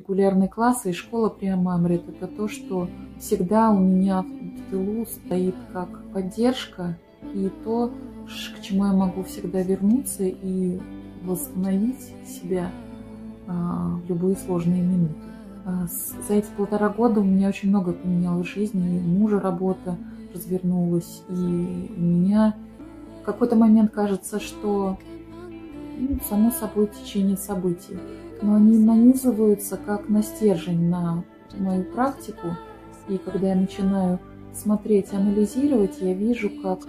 Регулярные классы и школа Приамамрит – это то, что всегда у меня в тылу стоит как поддержка и то, к чему я могу всегда вернуться и восстановить себя а, в любые сложные минуты. А, за эти полтора года у меня очень много поменялось в жизни. И мужа работа развернулась, и у меня в какой-то момент кажется, что само собой течение событий но они нанизываются как на стержень на мою практику. И когда я начинаю смотреть, анализировать, я вижу, как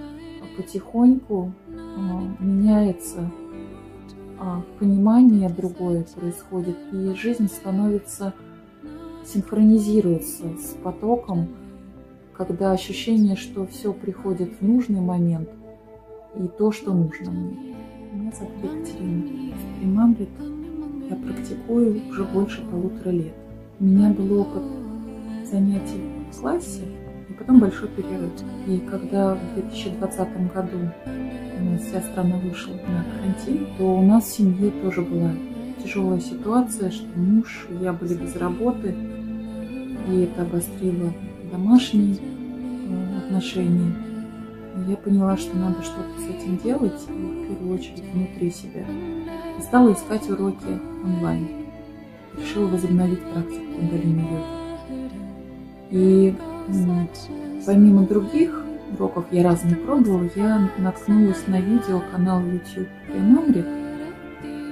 потихоньку а, меняется а, понимание другое происходит, и жизнь становится, синхронизируется с потоком, когда ощущение, что все приходит в нужный момент и то, что нужно мне. Меня зовут Екатерина Примамрит я практикую уже больше полутора лет. У меня был опыт занятий в классе и потом большой перерыв. И когда в 2020 году вся страна вышла на карантин, то у нас в семье тоже была тяжелая ситуация, что муж и я были без работы, и это обострило домашние э, отношения. Я поняла, что надо что-то с этим делать, и в первую очередь внутри себя. И стала искать уроки онлайн. Решила возобновить практику кундалини йоги. И помимо других уроков я разные пробовала, я наткнулась на видео канал YouTube Примамрит,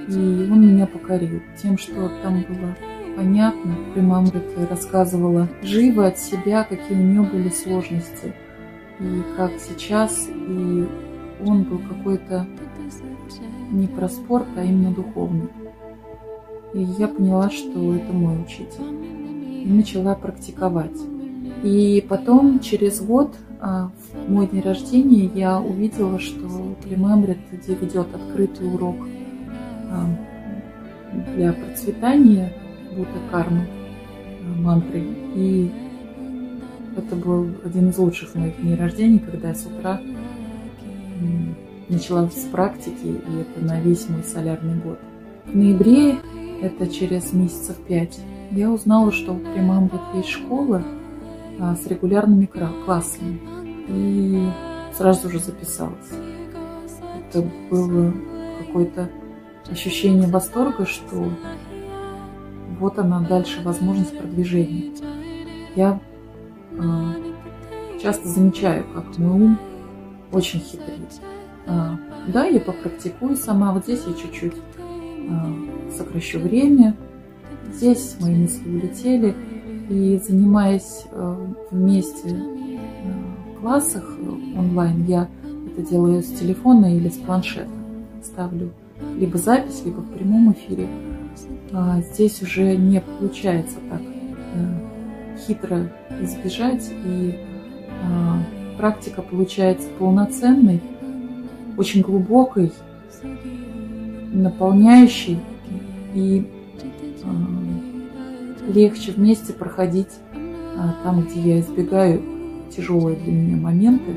и он меня покорил тем, что там было понятно. Примамрит рассказывала живо от себя, какие у нее были сложности, и как сейчас, и он был какой-то не про спорт, а именно духовный. И я поняла, что это мой учитель. И начала практиковать. И потом, через год, а, в мой день рождения, я увидела, что Климамрит ведет открытый урок а, для процветания Будда Кармы а, мантры. И это был один из лучших моих дней рождения, когда я с утра начала с практики, и это на весь мой солярный год. В ноябре, это через месяцев пять, я узнала, что в Примамбет есть школа а, с регулярными классами. И сразу же записалась. Это было какое-то ощущение восторга, что вот она дальше возможность продвижения. Я часто замечаю, как мой ум очень хитрый. А, да, я попрактикую сама. Вот здесь я чуть-чуть а, сокращу время. Здесь мои мысли улетели. И занимаясь а, вместе в классах онлайн, я это делаю с телефона или с планшета. Ставлю либо запись, либо в прямом эфире. Здесь уже не получается так хитро избежать, и практика получается полноценной, очень глубокой, наполняющей и э, легче вместе проходить э, там, где я избегаю тяжелые для меня моменты.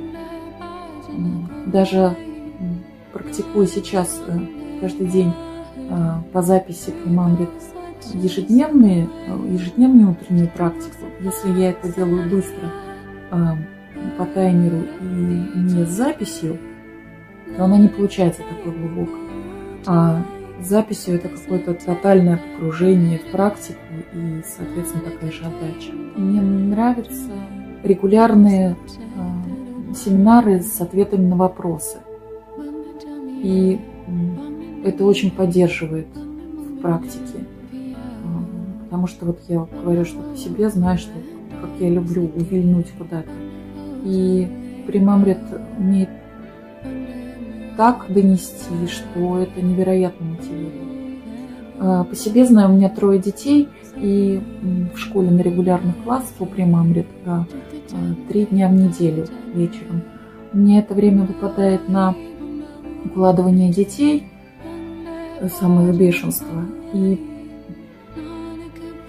Даже практикуя сейчас э, каждый день э, по записи Примамрит ежедневные, э, ежедневную утреннюю практику, если я это делаю быстро э, по таймеру и не с записью, но она не получается такой глубокой. А с записью это какое-то тотальное погружение в практику и, соответственно, такая же отдача. Мне нравятся регулярные э, семинары с ответами на вопросы. И это очень поддерживает в практике. Потому что вот я говорю, что по себе знаю, что как я люблю увильнуть куда-то. И Примамрит умеет так донести, что это невероятно мотивирует. А, по себе знаю, у меня трое детей, и в школе на регулярных классах у Примамрит да, а, три дня в неделю вечером. Меня это время выпадает на укладывание детей, самое бешенство. И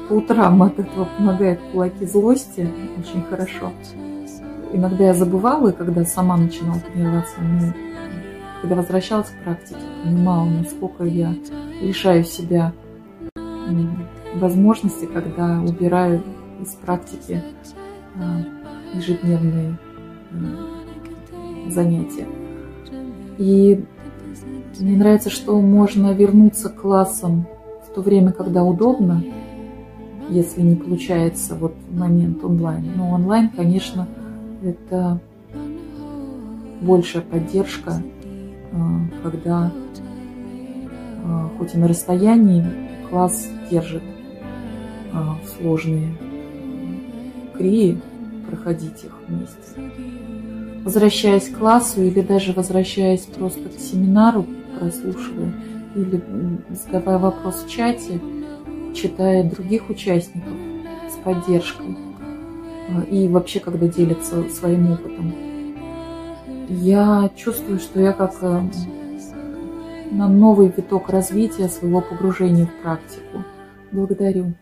по утрам от этого помогает кулаки злости очень хорошо. Иногда я забывала, и когда сама начинала тренироваться, ну, когда возвращалась к практике, понимала, насколько я лишаю себя возможности, когда убираю из практики а, ежедневные занятия. И мне нравится, что можно вернуться к классам в то время, когда удобно, если не получается вот момент онлайн. Но онлайн, конечно, это большая поддержка, а, когда а, хоть и на расстоянии класс держит а, сложные крии, проходить их вместе. Возвращаясь к классу или даже возвращаясь просто к семинару, прослушивая или задавая вопрос в чате, читая других участников с поддержкой и вообще, когда делятся своим опытом, я чувствую, что я как э, на новый виток развития своего погружения в практику. Благодарю.